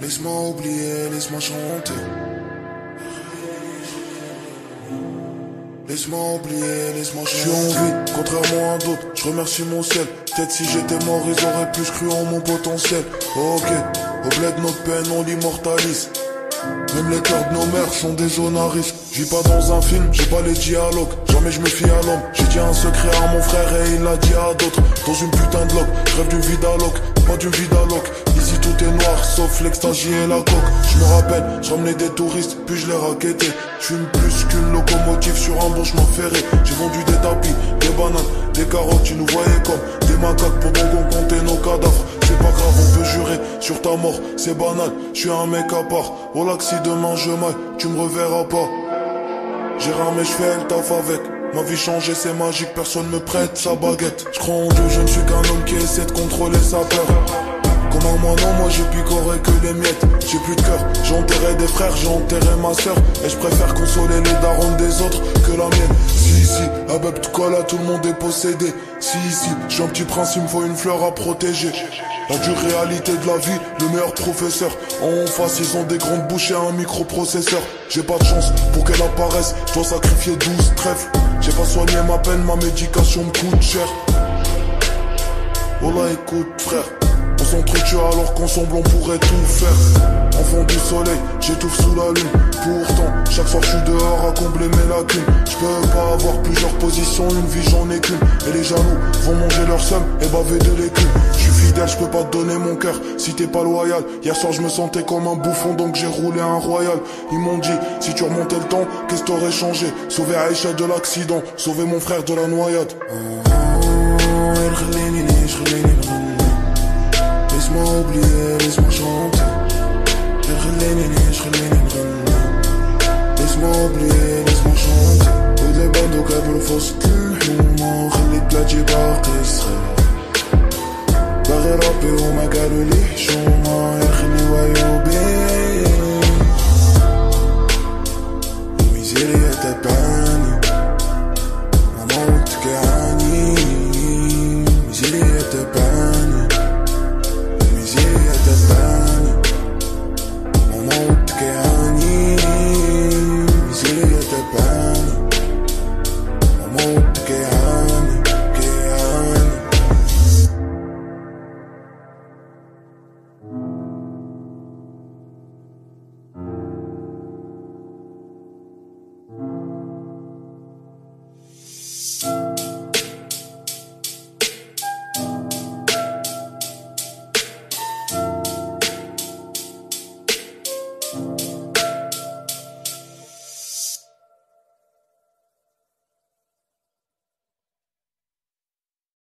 Laisse-moi oublier, laisse-moi chanter. Laisse-moi oublier, laisse-moi chanter. Je suis en vie, contrairement à d'autres. Je remercie mon ciel. Peut-être si j'étais mort, ils auraient plus cru en mon potentiel. Ok, au bled notre peine, on l'immortalise. Même les cœurs de nos mères sont des zones à risque. Je vis pas dans un film, j'ai pas les dialogues. Jamais je me fie à l'homme. J'ai dit un secret à mon frère et il l'a dit à d'autres. Dans une putain de loc, rêve d'une vie d'alloc, pas d'une vie d'alloc. Ici tout est noir, sauf l'extasie et la coque. Je me rappelle, je ramenais des touristes, puis je les raquettais. Suis plus qu'une locomotive sur un bon ferré. J'ai vendu des tapis, des bananes, des carottes, tu nous voyais comme des macaques pendant qu'on sur ta mort, c'est banal. Je suis un mec à part. Voilà que si demain je maille, tu me reverras pas. J'ai ramé, je fais le taf avec. Ma vie changée, c'est magique, personne me prête sa baguette. Je crois en Dieu, je ne suis qu'un homme qui essaie de contrôler sa peur. Comment moi non, moi j'ai picoré que les miettes. J'ai plus de cœur, j'ai enterré des frères, j'ai enterré ma soeur. Et je préfère consoler les darons des autres que la mienne. Si, si, Abeb là tout le monde est possédé. Si, si, j'ai un petit prince, il me faut une fleur à protéger. La dure réalité de la vie, le meilleur professeur. En face, ils ont des grandes bouches et un microprocesseur. J'ai pas de chance pour qu'elle apparaisse, je dois sacrifier 12 trèfles. J'ai pas soigné ma peine, ma médication me coûte cher. Oh là, écoute, frère. On s'entretue alors qu'ensemble on pourrait tout faire. Enfant du soleil, j'étouffe sous la lune. Pourtant, chaque soir je suis dehors à combler mes lacunes. Je peux pas avoir plusieurs positions, une vie j'en ai qu'une. Et les jaloux vont manger leur somme et baver de l'écume. Je suis fidèle, je peux pas te donner mon cœur si t'es pas loyal. Hier soir je me sentais comme un bouffon donc j'ai roulé un royal. Ils m'ont dit, si tu remontais le temps, qu'est-ce t'aurais changé? Sauver Aïcha de l'accident, sauver mon frère de la noyade. Laisse-moi oublier, laisse-moi chanter Laisse-moi oublier, laisse-moi chanter ودلي باندو قبل في وسط الحومة خليت بلاد جيبها قصة باغي ربي وما قالوا لي حشومة